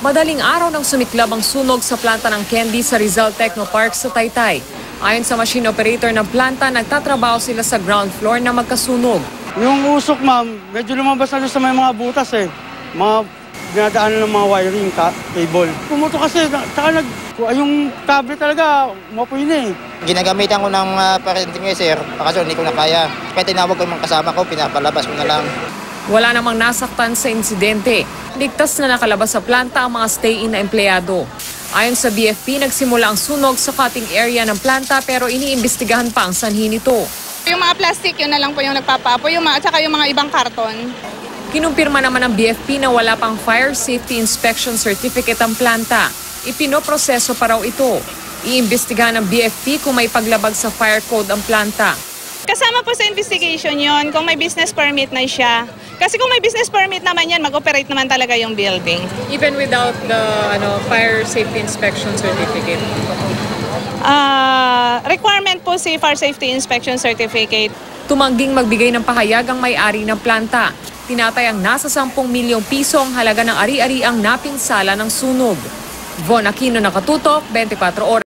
Madaling araw nang sumiklab ang sunog sa planta ng candy sa Rizal Technopark sa Taytay. Ayon sa machine operator ng planta, nagtatrabaho sila sa ground floor na magkasunog. Yung usok, ma'am, medyo lumabas na sa may mga butas eh. Mga dinadaanan ng mga wiring, ka- cable. Pumuto kasi, saka nag, yung cable talaga, umapoy na eh. Ginagamitan ko ng uh, parenting eh, sir. Kaso hindi ko na kaya. Kaya tinawag ko yung mga kasama ko, pinapalabas ko na lang. Wala namang nasaktan sa insidente. Ligtas na nakalabas sa planta ang mga stay-in na empleyado. Ayon sa BFP, nagsimula ang sunog sa cutting area ng planta pero iniimbestigahan pa ang sanhi nito. Yung mga plastic, yun na lang po yung nagpapapo. Yung mga, at saka yung mga ibang karton. Kinumpirma naman ng BFP na wala pang fire safety inspection certificate ang planta. Ipinoproseso pa raw ito. Iimbestigahan ng BFP kung may paglabag sa fire code ang planta. Kasama po sa investigation yon kung may business permit na siya. Kasi kung may business permit naman yan, mag-operate naman talaga yung building. Even without the ano, fire safety inspection certificate. Ah, requirement po si Fire Safety Inspection Certificate. Tumangging magbigay ng pahayag ang may-ari ng planta. Tinatay ang nasa 10 milyong piso ang halaga ng ari-ari ang napinsala ng sunog. Von Aquino nakatutok, 24 oras.